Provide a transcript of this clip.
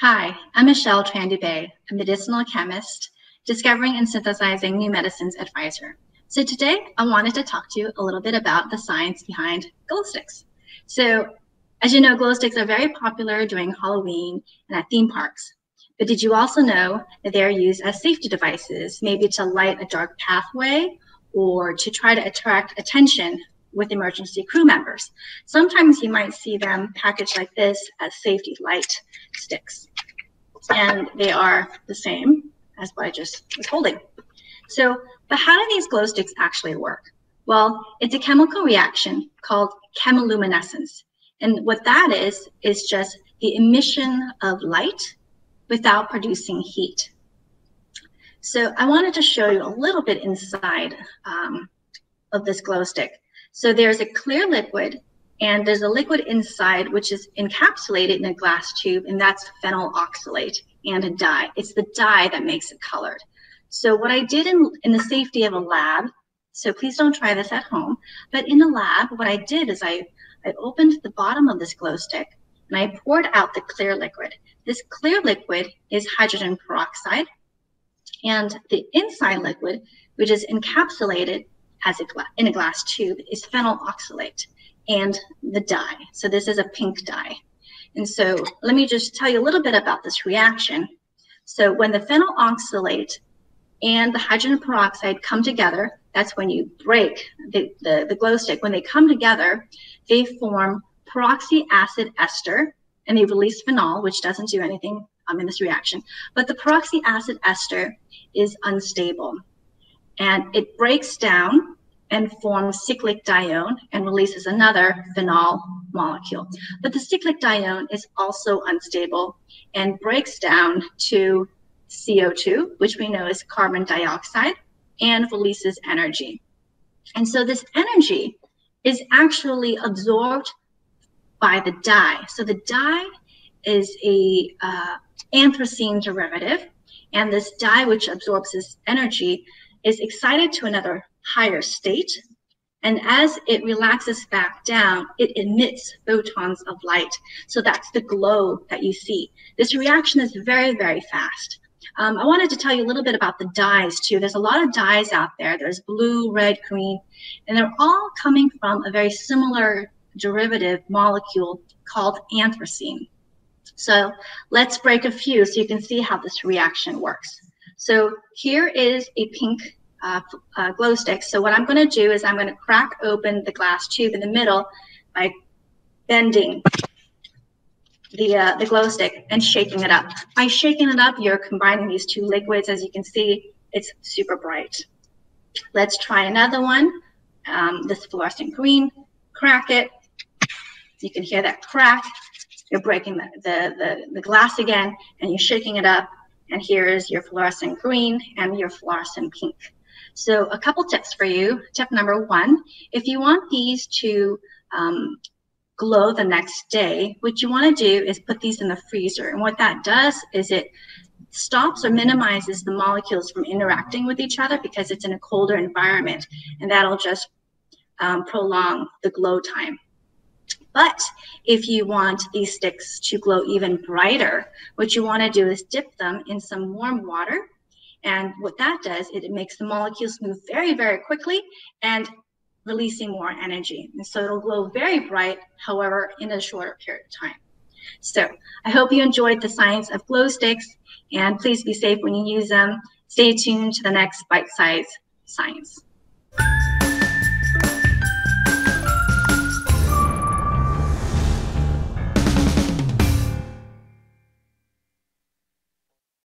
Hi, I'm Michelle Tran Dubé, a medicinal chemist, discovering and synthesizing new medicines at Pfizer. So today I wanted to talk to you a little bit about the science behind glow sticks. So as you know, glow sticks are very popular during Halloween and at theme parks. But did you also know that they're used as safety devices, maybe to light a dark pathway or to try to attract attention with emergency crew members? Sometimes you might see them packaged like this as safety light sticks. And they are the same as what I just was holding. So, but how do these glow sticks actually work? Well, it's a chemical reaction called chemiluminescence. And what that is, is just the emission of light without producing heat. So I wanted to show you a little bit inside um, of this glow stick. So there's a clear liquid and there's a liquid inside which is encapsulated in a glass tube and that's phenyl oxalate and a dye. It's the dye that makes it colored. So what I did in, in the safety of a lab, so please don't try this at home, but in a lab, what I did is I, I opened the bottom of this glow stick and I poured out the clear liquid. This clear liquid is hydrogen peroxide, and the inside liquid, which is encapsulated as a gla- in a glass tube, is phenyl oxalate and the dye. So this is a pink dye. And so let me just tell you a little bit about this reaction. So when the phenyl oxalate and the hydrogen peroxide come together, that's when you break the, the, the glow stick. When they come together, they form peroxy acid ester, and they release phenol, which doesn't do anything um, in this reaction. But the peroxy acid ester is unstable, and it breaks down and forms cyclic dione and releases another phenol molecule. But the cyclic dione is also unstable and breaks down to CO2, which we know is carbon dioxide, and releases energy. And so this energy is actually absorbed by the dye. So the dye is a uh, anthracene derivative, and this dye, which absorbs this energy, is excited to another higher state. And as it relaxes back down, it emits photons of light. So that's the glow that you see. This reaction is very, very fast. Um, I wanted to tell you a little bit about the dyes too. There's a lot of dyes out there. There's blue, red, green, and they're all coming from a very similar derivative molecule called anthracene. So let's break a few so you can see how this reaction works. So here is a pink uh, uh, glow sticks. So what I'm going to do is I'm going to crack open the glass tube in the middle by bending the, uh, the glow stick and shaking it up. By shaking it up, you're combining these two liquids. As you can see, it's super bright. Let's try another one. Um, this fluorescent green, crack it, you can hear that crack. You're breaking the, the, the, the glass again and you're shaking it up. And here's your fluorescent green and your fluorescent pink. So a couple tips for you. Tip number one, if you want these to um, glow the next day, what you want to do is put these in the freezer. And what that does is it stops or minimizes the molecules from interacting with each other because it's in a colder environment. And that'll just um, prolong the glow time. But if you want these sticks to glow even brighter, what you want to do is dip them in some warm water. And what that does, it makes the molecules move very, very quickly and releasing more energy. And so it'll glow very bright, however, in a shorter period of time. So I hope you enjoyed the science of glow sticks and please be safe when you use them. Stay tuned to the next bite size science.